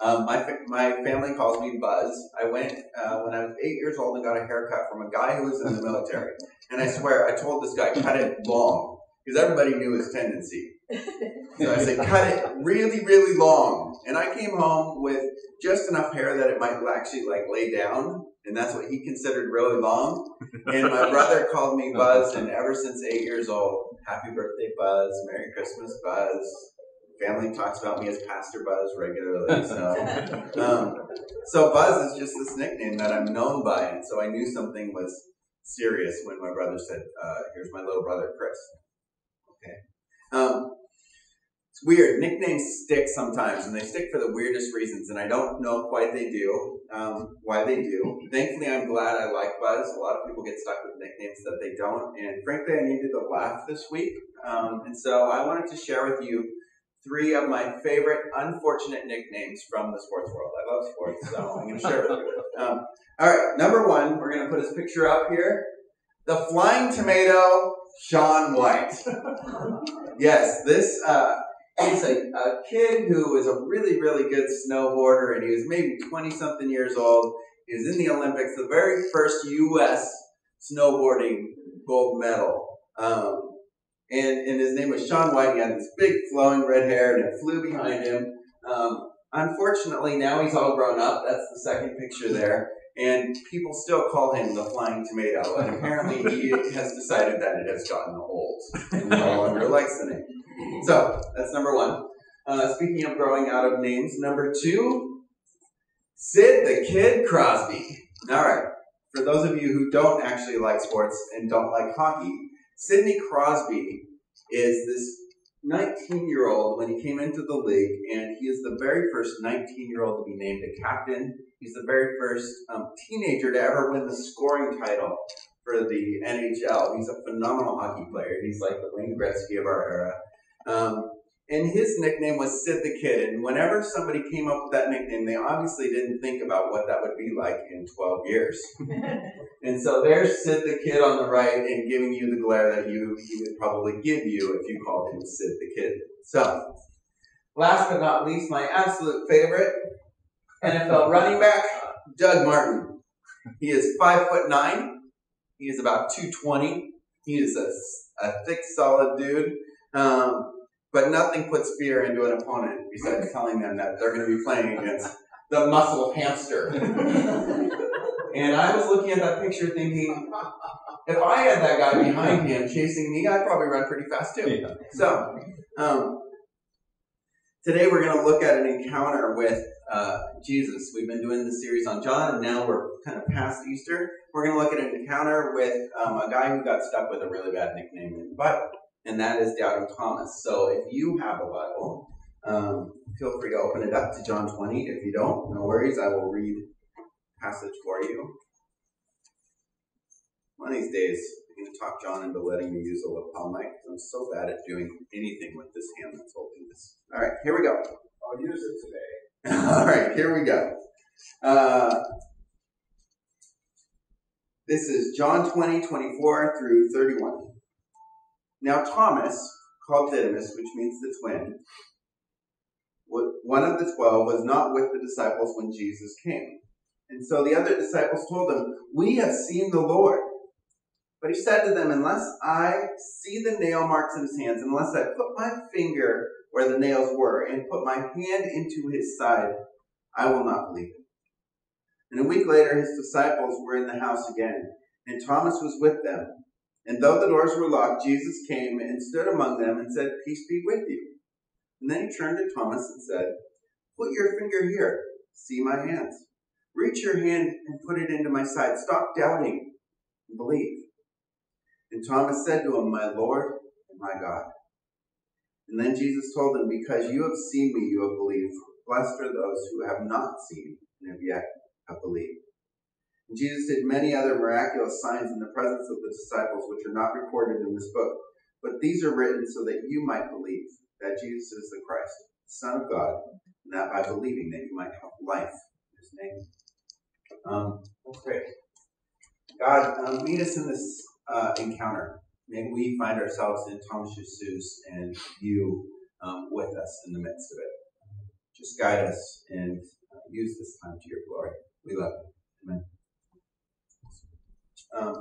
Um, my fa- my family calls me Buzz. I went uh, when I was eight years old and got a haircut from a guy who was in the military. And I swear, I told this guy cut it long because everybody knew his tendency. So I said, cut it really, really long. And I came home with just enough hair that it might actually like lay down, and that's what he considered really long. And my brother called me Buzz, and ever since eight years old, happy birthday, Buzz, Merry Christmas, Buzz. Family talks about me as Pastor Buzz regularly, so um, so Buzz is just this nickname that I'm known by, and so I knew something was serious when my brother said, uh, "Here's my little brother, Chris." Okay. Um, it's weird. Nicknames stick sometimes, and they stick for the weirdest reasons, and I don't know quite they do, um, why they do. Thankfully, I'm glad I like Buzz. A lot of people get stuck with nicknames that they don't, and frankly, I needed to laugh this week, um, and so I wanted to share with you three of my favorite unfortunate nicknames from the sports world. I love sports, so I'm going to share with you. Um, all right, number one, we're going to put his picture up here. The Flying Tomato, Shaun White. yes, this uh, he's a, a kid who is a really, really good snowboarder, and he was maybe 20 something years old. He was in the Olympics, the very first U.S. snowboarding gold medal. Um, and, and his name was Shaun White. He had this big flowing red hair, and it flew behind him. Um, unfortunately, now he's all grown up. That's the second picture there. And people still call him the flying tomato. And apparently, he has decided that it has gotten old and no longer likes the name. So that's number one. Uh, speaking of growing out of names, number two, Sid the Kid Crosby. All right. For those of you who don't actually like sports and don't like hockey, Sidney Crosby is this 19 year old when he came into the league, and he is the very first 19 year old to be named a captain. He's the very first um, teenager to ever win the scoring title for the NHL. He's a phenomenal hockey player. He's like the Wayne Gretzky of our era. Um, and his nickname was Sid the Kid. And whenever somebody came up with that nickname, they obviously didn't think about what that would be like in 12 years. and so there's Sid the Kid on the right and giving you the glare that you he would probably give you if you called him Sid the Kid. So, last but not least, my absolute favorite NFL running back, Doug Martin. He is five foot nine. He is about 220. He is a, a thick, solid dude. Um, but nothing puts fear into an opponent besides telling them that they're going to be playing against the muscle hamster. and I was looking at that picture thinking, if I had that guy behind him chasing me, I'd probably run pretty fast too. Yeah. So, um, today we're going to look at an encounter with uh, Jesus. We've been doing this series on John, and now we're kind of past Easter. We're going to look at an encounter with um, a guy who got stuck with a really bad nickname in the Bible and that is Doubting Thomas. So if you have a Bible, um, feel free to open it up to John 20. If you don't, no worries, I will read passage for you. One of these days, I'm going to talk John into letting me use a lapel mic because I'm so bad at doing anything with this hand that's holding this. All right, here we go. I'll use it today. All right, here we go. Uh, this is John 20, 24 through 31. Now Thomas, called Didymus, which means the twin, one of the twelve, was not with the disciples when Jesus came. And so the other disciples told him, We have seen the Lord. But he said to them, Unless I see the nail marks in his hands, unless I put my finger where the nails were, and put my hand into his side, I will not believe it. And a week later, his disciples were in the house again, and Thomas was with them. And though the doors were locked, Jesus came and stood among them and said, Peace be with you. And then he turned to Thomas and said, Put your finger here. See my hands. Reach your hand and put it into my side. Stop doubting and believe. And Thomas said to him, My Lord and my God. And then Jesus told him, Because you have seen me, you have believed. Blessed are those who have not seen and have yet have believed. Jesus did many other miraculous signs in the presence of the disciples, which are not recorded in this book. But these are written so that you might believe that Jesus is the Christ, the Son of God, and that by believing that you might have life in His name. Um, let's. God, um, meet us in this uh, encounter. May we find ourselves in Thomas Jesus and you um, with us in the midst of it. Just guide us and uh, use this time to your glory. We love you. Amen. Um,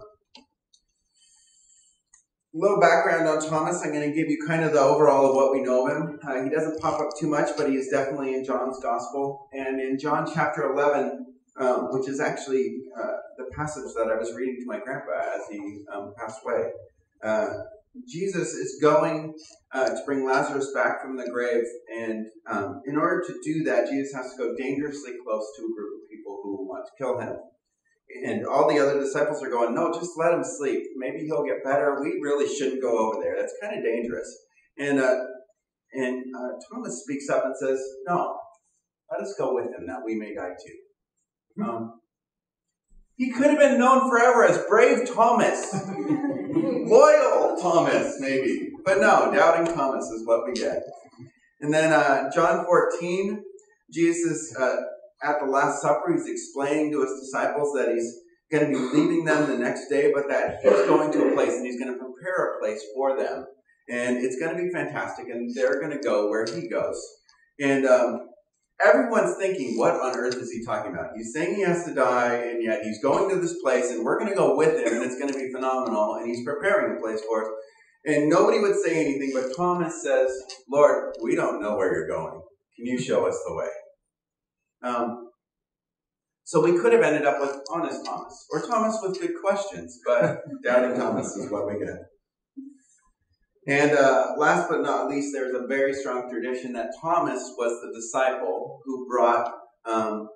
little background on Thomas. I'm going to give you kind of the overall of what we know of him. Uh, he doesn't pop up too much, but he is definitely in John's Gospel. And in John chapter 11, um, which is actually uh, the passage that I was reading to my grandpa as he um, passed away, uh, Jesus is going uh, to bring Lazarus back from the grave. And um, in order to do that, Jesus has to go dangerously close to a group of people who want to kill him. And all the other disciples are going, no, just let him sleep. Maybe he'll get better. We really shouldn't go over there. That's kind of dangerous. And uh, and uh, Thomas speaks up and says, no, let us go with him that we may die too. Um, he could have been known forever as Brave Thomas, loyal Thomas, maybe. But no, Doubting Thomas is what we get. And then uh, John 14, Jesus uh, at the Last Supper, he's explaining to his disciples that he's going to be leaving them the next day, but that he's going to a place and he's going to prepare a place for them. And it's going to be fantastic, and they're going to go where he goes. And um, everyone's thinking, what on earth is he talking about? He's saying he has to die, and yet he's going to this place, and we're going to go with him, and it's going to be phenomenal, and he's preparing a place for us. And nobody would say anything, but Thomas says, Lord, we don't know where you're going. Can you show us the way? Um, so we could have ended up with honest Thomas or Thomas with good questions, but doubting Thomas is what we get. And uh, last but not least, there's a very strong tradition that Thomas was the disciple who brought um,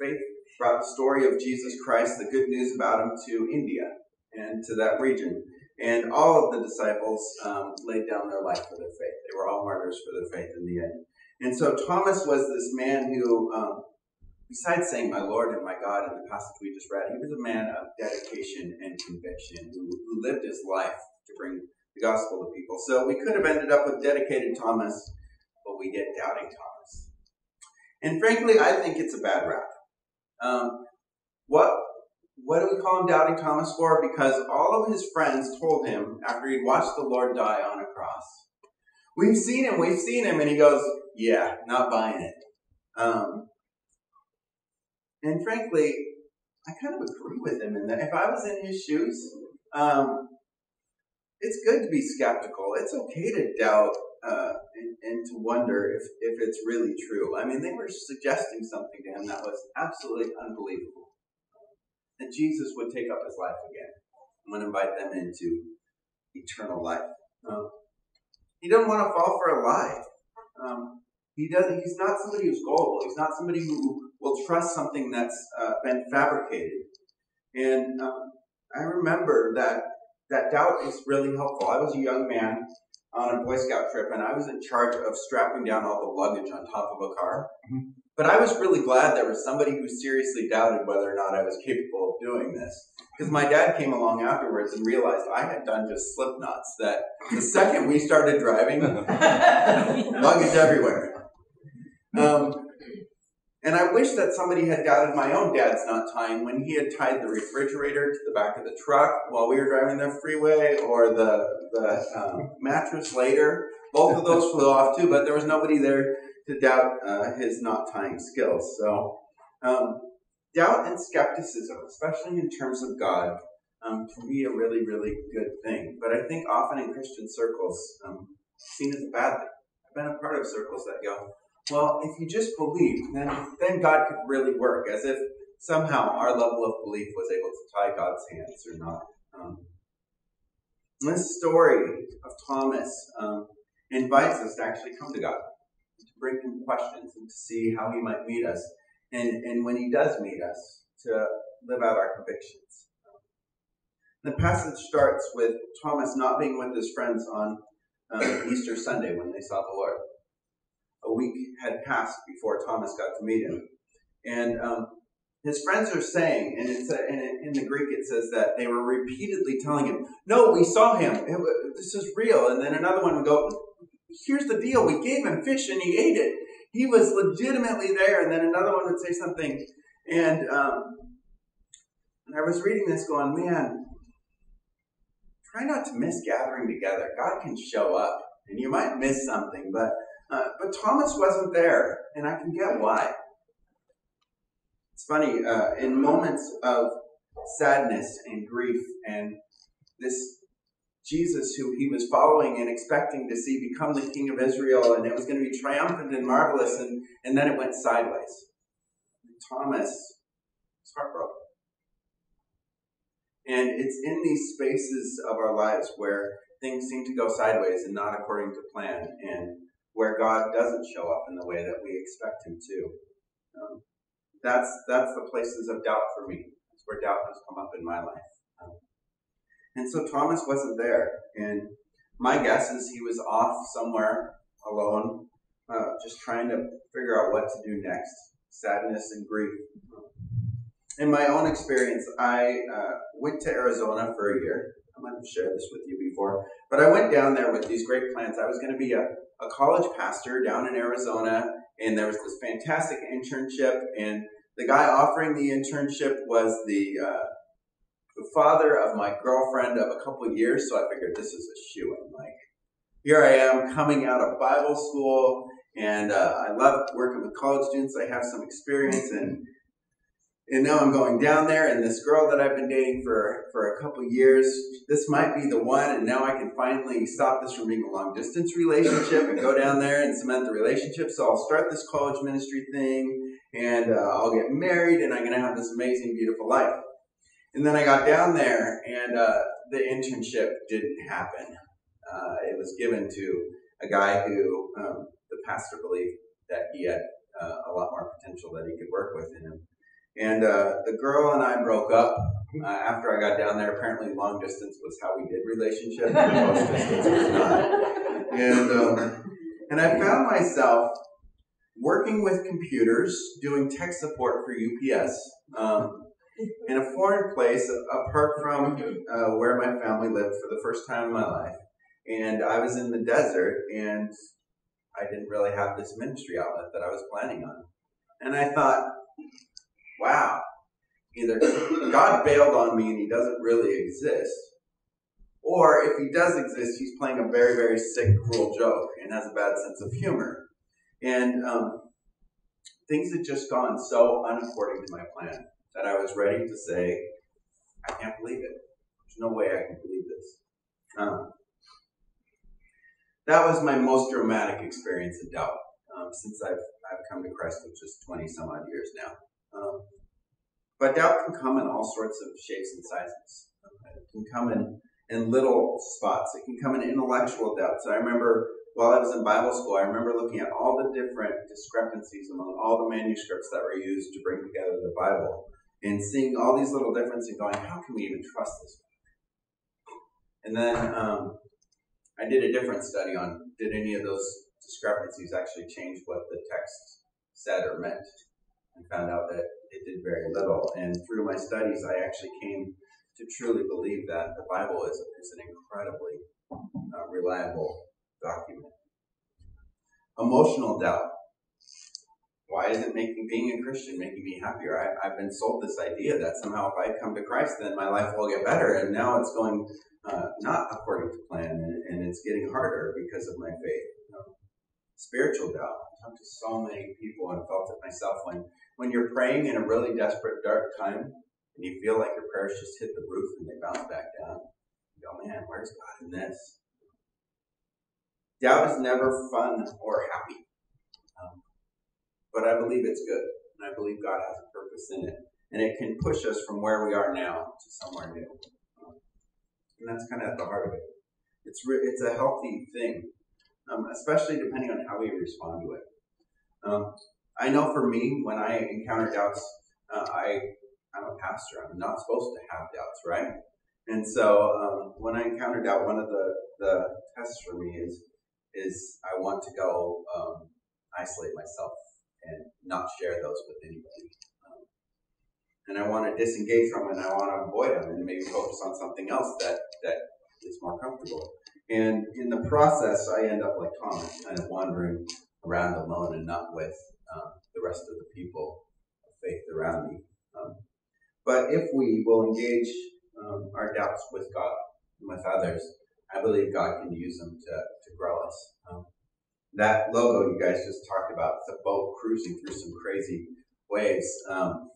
faith, brought the story of Jesus Christ, the good news about him, to India and to that region. And all of the disciples um, laid down their life for their faith. They were all martyrs for their faith in the end. And so Thomas was this man who, um, besides saying my Lord and my God in the passage we just read, he was a man of dedication and conviction who, who lived his life to bring the gospel to people. So we could have ended up with dedicated Thomas, but we get doubting Thomas. And frankly, I think it's a bad rap. Um, what what do we call him doubting Thomas for? Because all of his friends told him after he'd watched the Lord die on a cross, We've seen him, we've seen him, and he goes, Yeah, not buying it. Um, and frankly, I kind of agree with him in that if I was in his shoes, um, it's good to be skeptical. It's okay to doubt uh, and, and, to wonder if, if it's really true. I mean, they were suggesting something to him that was absolutely unbelievable. That Jesus would take up his life again and would invite them into eternal life. Um, he doesn't want to fall for a lie. Um, he does. He's not somebody who's gullible. He's not somebody who will trust something that's uh, been fabricated. And um, I remember that that doubt is really helpful. I was a young man on a Boy Scout trip, and I was in charge of strapping down all the luggage on top of a car. Mm-hmm. But I was really glad there was somebody who seriously doubted whether or not I was capable of doing this. Because my dad came along afterwards and realized I had done just slip knots. That the second we started driving, luggage everywhere. Um, and I wish that somebody had doubted my own dad's knot tying when he had tied the refrigerator to the back of the truck while we were driving the freeway, or the the um, mattress later. Both of those flew off too, but there was nobody there to doubt uh, his knot tying skills. So, um, doubt and skepticism, especially in terms of God, um, can be a really, really good thing. But I think often in Christian circles, um, seen as a bad thing. I've been a part of circles that go, well, if you just believe, then then God could really work, as if somehow our level of belief was able to tie God's hands or not. Um, this story of Thomas um, invites us to actually come to God, to bring him questions, and to see how he might meet us. And, and when he does meet us, to live out our convictions. The passage starts with Thomas not being with his friends on um, Easter Sunday when they saw the Lord a week had passed before Thomas got to meet him. And um, his friends are saying, and it's a, and in the Greek it says that they were repeatedly telling him, "No, we saw him. This is real." And then another one would go, "Here's the deal: we gave him fish and he ate it. He was legitimately there." And then another one would say something, and um, and I was reading this, going, "Man, try not to miss gathering together. God can show up, and you might miss something, but." Uh, but Thomas wasn't there, and I can get why. It's funny, uh, in moments of sadness and grief, and this Jesus, who he was following and expecting to see become the King of Israel, and it was going to be triumphant and marvelous, and, and then it went sideways. Thomas was heartbroken. And it's in these spaces of our lives where things seem to go sideways and not according to plan, and where God doesn't show up in the way that we expect Him to. Um, that's that's the places of doubt for me. That's where doubt has come up in my life. Um, and so Thomas wasn't there, and my guess is he was off somewhere alone, uh, just trying to figure out what to do next. Sadness and grief in my own experience, I uh, went to Arizona for a year. I might have shared this with you before, but I went down there with these great plans. I was going to be a, a college pastor down in Arizona, and there was this fantastic internship, and the guy offering the internship was the uh, the father of my girlfriend of a couple of years. So I figured this is a shoe in. Like, here I am coming out of Bible school, and uh, I love working with college students. I have some experience and and now I'm going down there, and this girl that I've been dating for, for a couple years, this might be the one, and now I can finally stop this from being a long distance relationship and go down there and cement the relationship. So I'll start this college ministry thing, and uh, I'll get married, and I'm going to have this amazing, beautiful life. And then I got down there, and uh, the internship didn't happen. Uh, it was given to a guy who um, the pastor believed that he had uh, a lot more potential that he could work with in him. And uh, the girl and I broke up uh, after I got down there. Apparently, long distance was how we did relationships, Close distance was not. And um, and I found myself working with computers, doing tech support for UPS um, in a foreign place, apart from uh, where my family lived for the first time in my life. And I was in the desert, and I didn't really have this ministry outlet that I was planning on. And I thought, wow, either God bailed on me and he doesn't really exist, or if he does exist, he's playing a very, very sick, cruel joke and has a bad sense of humor. And um, things had just gone so unaccording to my plan that I was ready to say, I can't believe it. There's no way I can believe this. Um, that was my most dramatic experience of doubt um, since I've, I've come to Christ, which is 20 some odd years now. Um, but doubt can come in all sorts of shapes and sizes. It can come in, in little spots. It can come in intellectual doubts. I remember while I was in Bible school, I remember looking at all the different discrepancies among all the manuscripts that were used to bring together the Bible and seeing all these little differences and going, how can we even trust this book? And then um, I did a different study on did any of those discrepancies actually change what the text said or meant? And found out that it did very little. And through my studies, I actually came to truly believe that the Bible is, is an incredibly uh, reliable document. Emotional doubt. Why isn't making being a Christian making me happier? I, I've been sold this idea that somehow if I come to Christ, then my life will get better. And now it's going uh, not according to plan, and, and, it's getting harder because of my faith. spiritual doubt. I've talked to so many people and felt it myself when when you're praying in a really desperate, dark time, and you feel like your prayers just hit the roof and they bounce back down, you go, man, where's God in this? Doubt is never fun or happy. Um, but I believe it's good, and I believe God has a purpose in it. And it can push us from where we are now to somewhere new. Um, and that's kind of at the heart of it. It's, re- it's a healthy thing, um, especially depending on how we respond to it. Um, I know for me, when I encounter doubts, uh, I I'm a pastor. I'm not supposed to have doubts, right? And so um, when I encounter doubt, one of the the tests for me is is I want to go um, isolate myself and not share those with anybody. Um, and I want to disengage from it and I want to avoid them and maybe focus on something else that, that is more comfortable. And in the process, I end up like Thomas, kind of wandering around alone and not with um, the rest of the people of faith around me. Um, but if we will engage um, our doubts with God and with others, I believe God can use them to, to grow us. Um, that logo you guys just talked about, the boat cruising through some crazy waves. Um,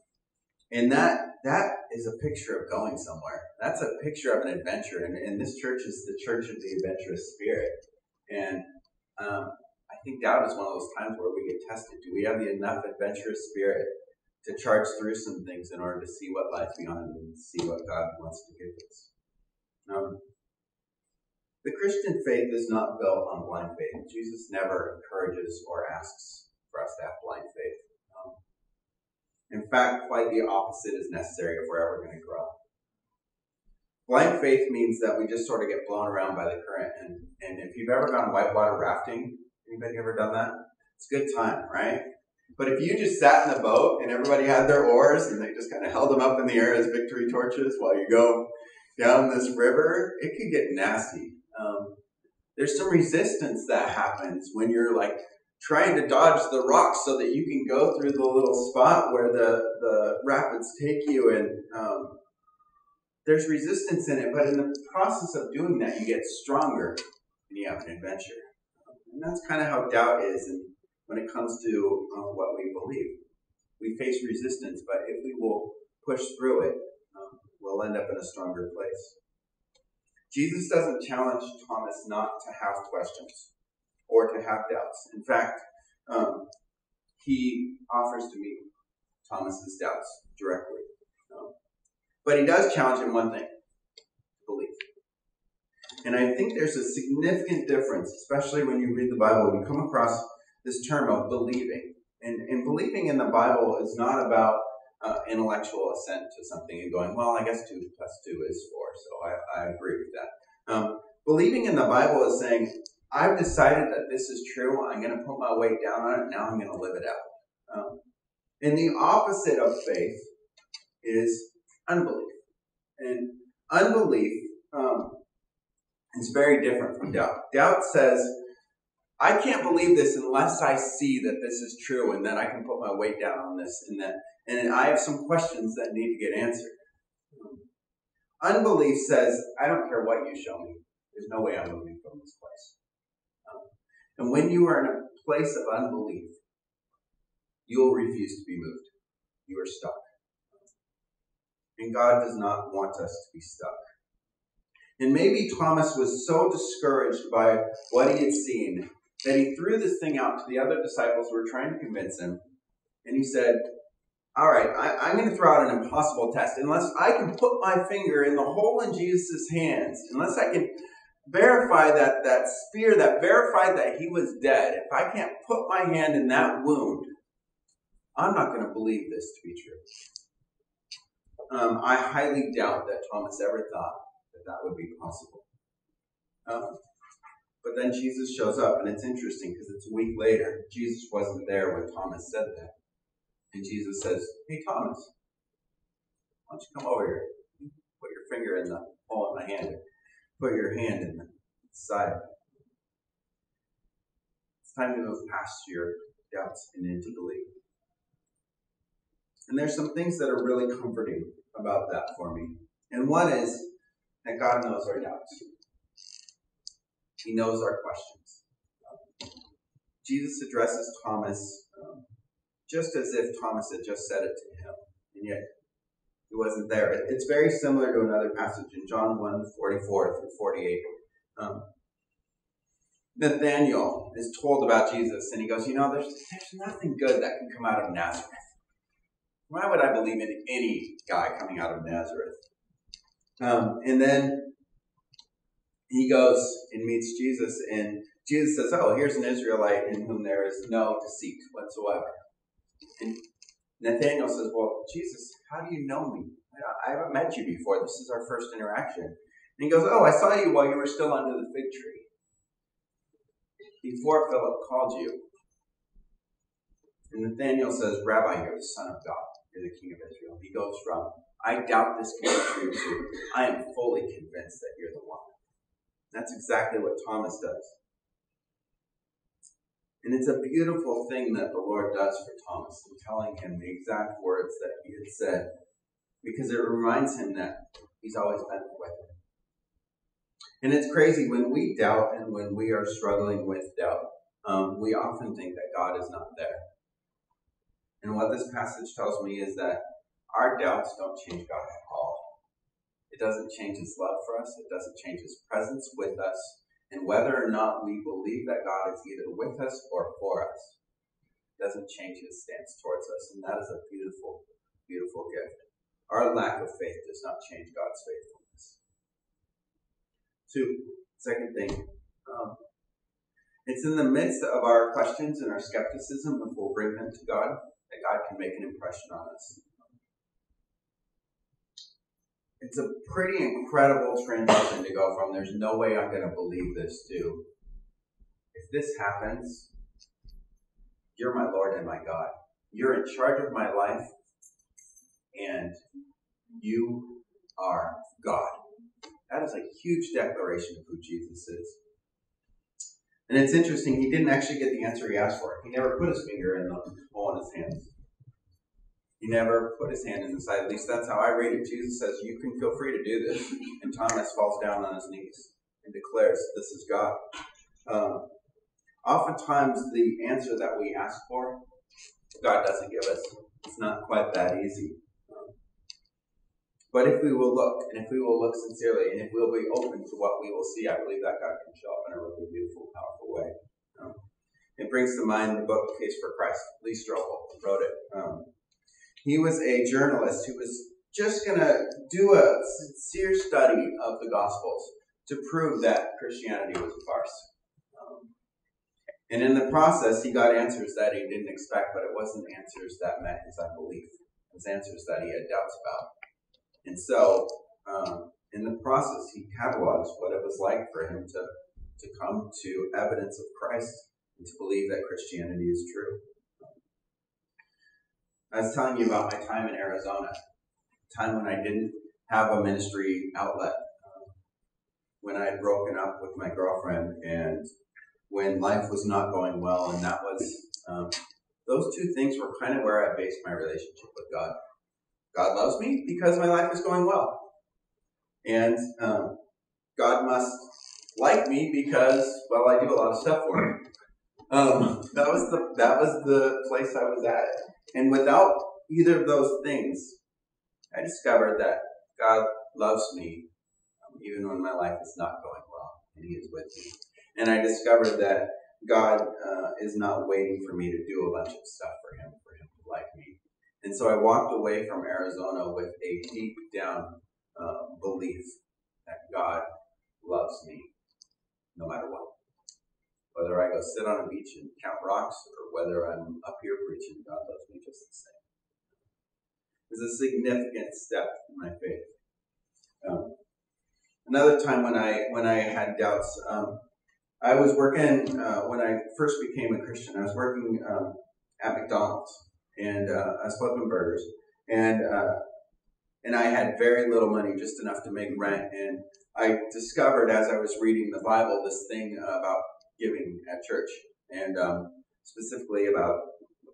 and that that is a picture of going somewhere. That's a picture of an adventure. And, and this church is the church of the adventurous spirit. And um, think doubt is one of those times where we get tested. Do we have the enough adventurous spirit to charge through some things in order to see what lies beyond and see what God wants to give us? Um, the Christian faith is not built on blind faith. Jesus never encourages or asks for us to have blind faith. Um, in fact, quite the opposite is necessary if we're ever going to grow. Blind faith means that we just sort of get blown around by the current. And, and if you've ever gone whitewater rafting, anybody ever done that? It's a good time, right? But if you just sat in the boat and everybody had their oars and they just kind of held them up in the air as victory torches while you go down this river, it could get nasty. Um, there's some resistance that happens when you're like trying to dodge the rocks so that you can go through the little spot where the, the rapids take you and um, there's resistance in it but in the process of doing that you get stronger and you have an adventure and that's kind of how doubt is and when it comes to um, what we believe we face resistance but if we will push through it um, we'll end up in a stronger place Jesus doesn't challenge Thomas not to have questions or to have doubts. In fact, um, he offers to meet Thomas's doubts directly. Um, but he does challenge him one thing belief. And I think there's a significant difference, especially when you read the Bible you come across this term of believing. And, and believing in the Bible is not about uh, intellectual assent to something and going, well, I guess 2 plus 2 is 4, so I, I agree with that. Um, believing in the Bible is saying, I've decided that this is true. I'm going to put my weight down on it. Now I'm going to live it out. Um, and the opposite of faith is unbelief. And unbelief um, is very different from doubt. Doubt says, I can't believe this unless I see that this is true and that I can put my weight down on this and that and I have some questions that need to get answered. Unbelief says, I don't care what you show me. There's no way I'm moving from this place. And when you are in a place of unbelief, you will refuse to be moved. You are stuck. And God does not want us to be stuck. And maybe Thomas was so discouraged by what he had seen that he threw this thing out to the other disciples who were trying to convince him. And he said, all right, I, am going to throw out an impossible test. Unless I can put my finger in the hole in Jesus' hands, unless I can verify that that spear that verified that he was dead, if I can't put my hand in that wound, I'm not going to believe this to be true. Um, I highly doubt that Thomas ever thought that that would be possible. Um, but then Jesus shows up, and it's interesting because it's a week later. Jesus wasn't there when Thomas said that. And Jesus says, Hey, Thomas, why don't you come over here? Put your finger in the hole in my hand. Put your hand in the side. It's time to move past your doubts and into belief. And there's some things that are really comforting about that for me. And one is that God knows our doubts. He knows our questions. Jesus addresses Thomas um, just as if Thomas had just said it to him, and yet he wasn't there. It's very similar to another passage in John 1 44 through 48. Um, Nathaniel is told about Jesus, and he goes, You know, there's, there's nothing good that can come out of Nazareth. Why would I believe in any guy coming out of Nazareth? Um, and then he goes and meets Jesus, and Jesus says, Oh, here's an Israelite in whom there is no deceit whatsoever. And Nathaniel says, Well, Jesus, how do you know me? I haven't met you before. This is our first interaction. And he goes, Oh, I saw you while you were still under the fig tree. Before Philip called you. And Nathaniel says, Rabbi, you're the Son of God. You're the King of Israel. He goes from, I doubt this can be true I am fully convinced that you're the one. That's exactly what Thomas does. And it's a beautiful thing that the Lord does for Thomas in telling him the exact words that he had said, because it reminds him that he's always been with him. And it's crazy when we doubt and when we are struggling with doubt. um, we often think that God is not there. And what this passage tells me is that our doubts don't change God at all. It doesn't change his love for us. It doesn't change his presence with us. And whether or not we believe that God is either with us or for us, It doesn't change his stance towards us. And that is a beautiful, beautiful gift. Our lack of faith does not change God's faithfulness. Two, second thing, um, it's in the midst of our questions and our skepticism, if we'll bring them to God, that God can make an impression on us. It's a pretty incredible transition to go from there's no way I'm going to believe this to if this happens, you're my Lord and my God. You're in charge of my life, and you are God. That is a huge declaration of who Jesus is. And it's interesting, he didn't actually get the answer he asked for. He never put his finger in the hole in his hands. He never put his hand in the side. At least that's how I read it. Jesus says, You can feel free to do this. And Thomas falls down on his knees and declares, This is God. Um, oftentimes, the answer that we ask for, God doesn't give us. It's not quite that easy. But if we will look, and if we will look sincerely, and if we'll be open to what we will see, I believe that God can show up in a really beautiful, powerful way. Um, it brings to mind the book Case for Christ. Lee Strobel wrote it. He was a journalist who was just going to do a sincere study of the Gospels to prove that Christianity was a farce. Um, and in the process, he got answers that he didn't expect, but it wasn't answers that met his unbelief. It was answers that he had doubts about. And so, um, in the process, he catalogs what it was like for him to, to come to evidence of Christ and to believe that Christianity is true. I was telling you about my time in Arizona, time when I didn't have a ministry outlet, um, when I had broken up with my girlfriend, and when life was not going well, and that was um, those two things were kind of where I based my relationship with God. God loves me because my life is going well. And um, God must like me because, well, I do a lot of stuff for him. Um, that was the that was the place I was at. And without either of those things, I discovered that God loves me um, even when my life is not going well, and He is with me. And I discovered that God uh, is not waiting for me to do a bunch of stuff for Him, for Him to like me. And so I walked away from Arizona with a deep down uh, belief that God loves me no matter what. Whether I go sit on a beach and count rocks or whether I'm up here preaching, God loves me just the same. It's a significant step in my faith. Um, another time when I when I had doubts, um, I was working uh, when I first became a Christian. I was working um, at McDonald's, and uh, I was flipping burgers, and uh, and I had very little money, just enough to make rent. And I discovered as I was reading the Bible this thing about giving at church, and um, specifically about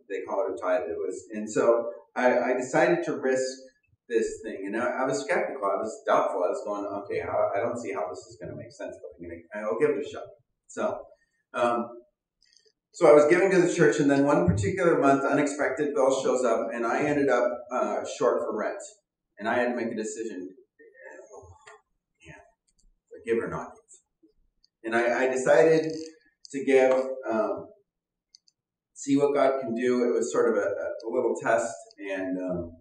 they call it a tithe. It was, and so I, I decided to risk this thing, and I, I, was skeptical. I was doubtful. I was going, okay, how, I don't see how this is going to make sense, but I'm to, I'll give it a shot. So, um, so I was giving to the church, and then one particular month, unexpected bill shows up, and I ended up uh, short for rent, and I had to make a decision. Yeah, give or not give. And I, I decided to give, um, see what God can do. It was sort of a, a little test, and um,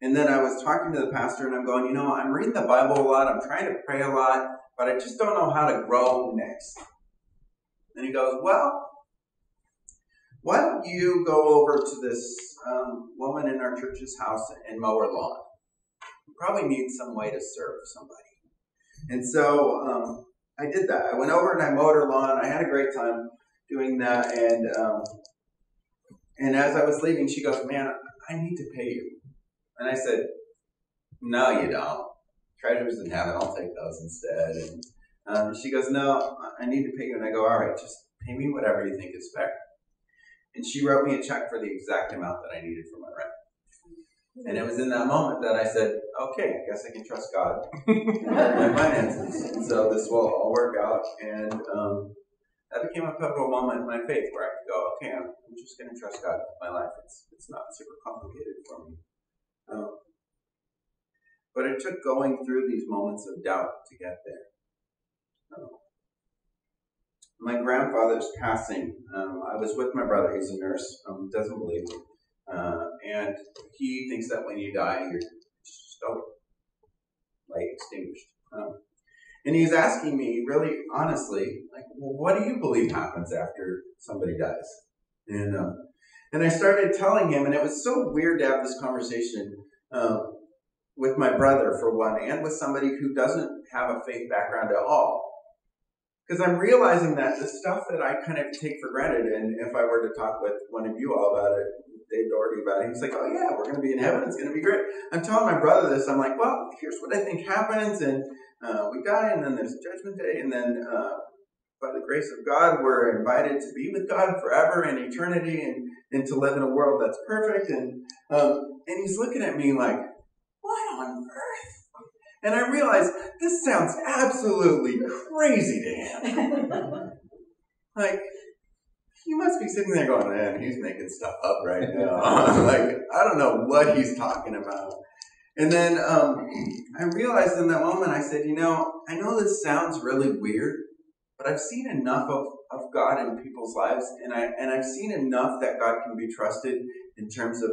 and then I was talking to the pastor, and I'm going, you know, I'm reading the Bible a lot. I'm trying to pray a lot, but I just don't know how to grow next. And he goes, well, why don't you go over to this um, woman in our church's house and mow her lawn? You probably need some way to serve somebody. And so um, I did that. I went over and I mowed her lawn. I had a great time doing that. And um, and as I was leaving, she goes, "Man, I need to pay you." And I said, "No, you don't. Treasures in heaven. I'll take those instead." And um, she goes, "No, I need to pay you." And I go, "All right, just pay me whatever you think is fair." And she wrote me a check for the exact amount that I needed for my rent. And it was in that moment that I said, okay, I guess I can trust God my finances. so this will all work out. And um, that became a pivotal moment in my faith where I could go, okay, I'm, I'm just going to trust God with my life. It's, it's not super complicated for me. Um, but it took going through these moments of doubt to get there. Um, my grandfather's passing. Um, I was with my brother. He's a nurse. Um, doesn't believe me, uh, and he thinks that when you die, you're over, light extinguished. Um, and he's asking me, really honestly, like, well, what do you believe happens after somebody dies? And um, and I started telling him, and it was so weird to have this conversation um, with my brother for one, and with somebody who doesn't have a faith background at all. Because I'm realizing that the stuff that I kind of take for granted, and if I were to talk with one of you all about it, Dave Doherty about it, he's like, oh yeah, we're going to be in heaven, it's going to be great. I'm telling my brother this, I'm like, well, here's what I think happens, and uh, we die, and then there's Judgment Day, and then uh, by the grace of God, we're invited to be with God forever in eternity, and, and to live in a world that's perfect. And um, and he's looking at me like, what on earth? And I realize this sounds absolutely crazy to him. like, he must be sitting there going, man, he's making stuff up right now. like, I don't know what he's talking about. And then um, I realized in that moment, I said, you know, I know this sounds really weird, but I've seen enough of, of God in people's lives, and I and I've seen enough that God can be trusted in terms of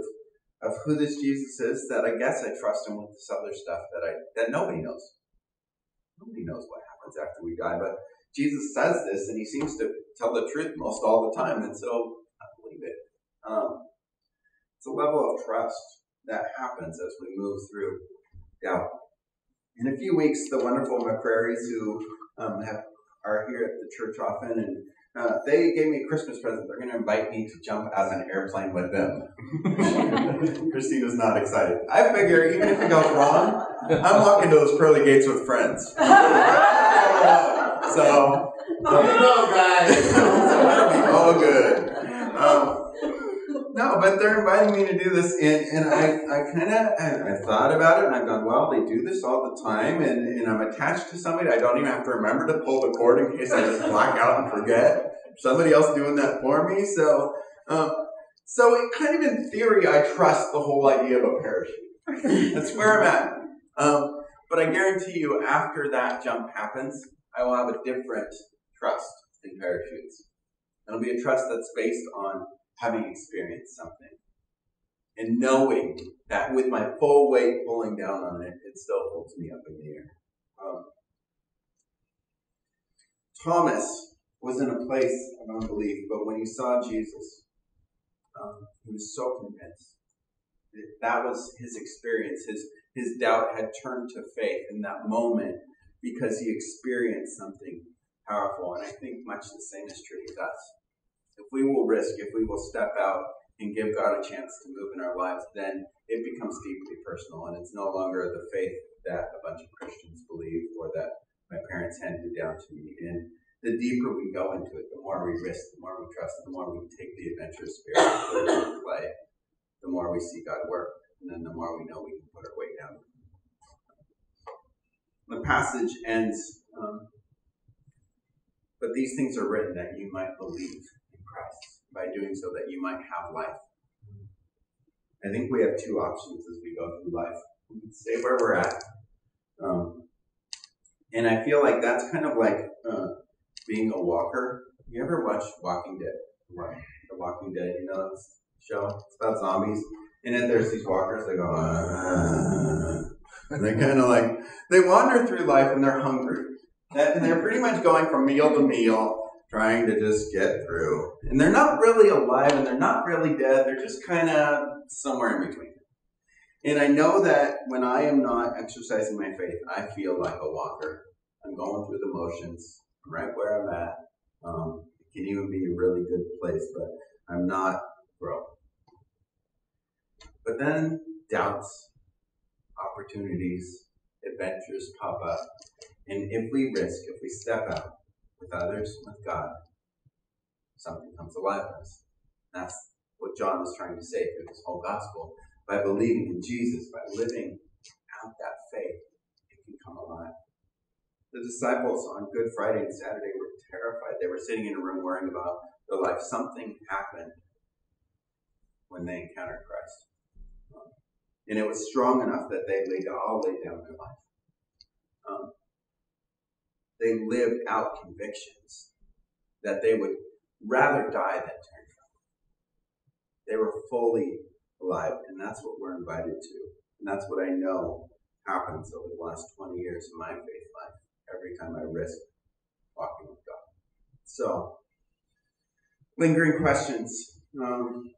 of who this Jesus is that I guess I trust him with this other stuff that I that nobody knows. Nobody knows what happens after we die, but Jesus says this, and he seems to tell the truth most all the time, and so I believe it. Um, it's a level of trust that happens as we move through doubt. In a few weeks, the wonderful McCrary's who um, have, are here at the church often, and uh, they gave me a Christmas present. They're going to invite me to jump out of an airplane with them. Christina's not excited. I figure even if it goes wrong, I'm walking to those pearly gates with friends. so, you guys. so that'll be all good. Um, no, but they're inviting me to do this, and, and I, I kind of I, I, thought about it, and I've gone, well, they do this all the time, and, and I'm attached to somebody. I don't even have to remember to pull the cord in case I just black out and forget. Somebody else doing that for me. So, um, so it kind of in theory, I trust the whole idea of a parachute. That's where I'm at. Um, but I guarantee you, after that jump happens, I will have a different trust in parachutes. It'll be a trust that's based on having experienced something and knowing that with my full weight pulling down on it, it still holds me up in the air. Um, Thomas was in a place of unbelief, but when he saw Jesus, um, he was so convinced. That that was his experience. His, his doubt had turned to faith in that moment because he experienced something powerful. And I think much the same is true with us if we will risk, if we will step out and give God a chance to move in our lives, then it becomes deeply personal and it's no longer the faith that a bunch of Christians believe or that my parents handed down to me. And the deeper we go into it, the more we risk, the more we trust, the more we take the adventurous spirit and play, the more we see God work, and then the more we know we can put our weight down. The passage ends, um, but these things are written that you might believe Christ by doing so that you might have life. I think we have two options as we go through life. Stay where we're at. Um, and I feel like that's kind of like uh, being a walker. You ever watch Walking Dead? Right. The Walking Dead, you know, that show? It's about zombies. And then there's these walkers that go, ah. and they kind of like, they wander through life and they're hungry. And they're pretty much going from meal to meal trying to just get through. And they're not really alive and they're not really dead. They're just kind of somewhere in between. And I know that when I am not exercising my faith, I feel like a walker. I'm going through the motions. I'm right where I'm at. Um, it can even be a really good place, but I'm not growing. But then doubts, opportunities, adventures pop up. And if we risk, if we step out, with others, with God, something comes alive in us. That's what John is trying to say through this whole gospel. By believing in Jesus, by living out that faith, it can come alive. The disciples on Good Friday and Saturday were terrified. They were sitting in a room worrying about their life. Something happened when they encountered Christ. and it was strong enough that they laid, all laid down their life. Um, they lived out convictions that they would rather die than turn from. They were fully alive, and that's what we're invited to. And that's what I know happens over the last 20 years of my faith life, every time I risk walking with God. So, lingering questions. Um,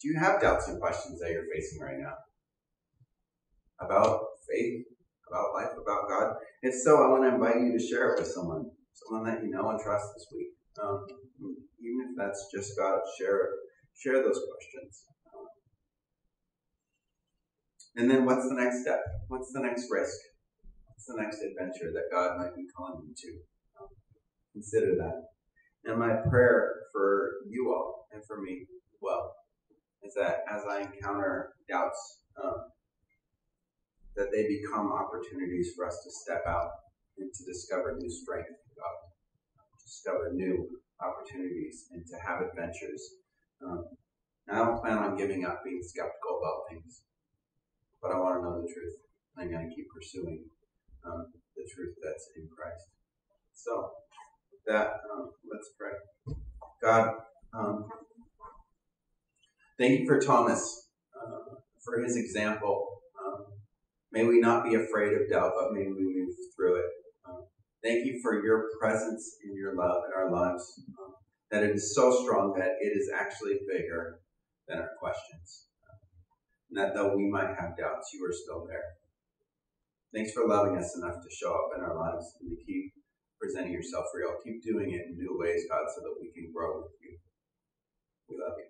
do you have doubts and questions that you're facing right now? About faith, about life, about God? If so, I want to invite you to share it with someone, someone that you know and trust this week. Um, even if that's just God, share share those questions. And then what's the next step? What's the next risk? What's the next adventure that God might be calling you to? Consider that. And my prayer for you all and for me well is that as I encounter doubts, um, that they become opportunities for us to step out and to discover new strength in God, discover new opportunities, and to have adventures. Um, I don't plan on giving up being skeptical about things but I want to know the truth. I'm going to keep pursuing um, the truth that's in Christ. So, with that, um, let's pray. God, um, thank you for Thomas, uh, for his example. Um, may we not be afraid of doubt, but may we move through it. Um, thank you for your presence and your love in our lives, um, that it is so strong that it is actually bigger than our questions and that though we might have doubts, you are still there. Thanks for loving us enough to show up in our lives and to keep presenting yourself real. Keep doing it in new ways, God, so that we can grow with you. We love you.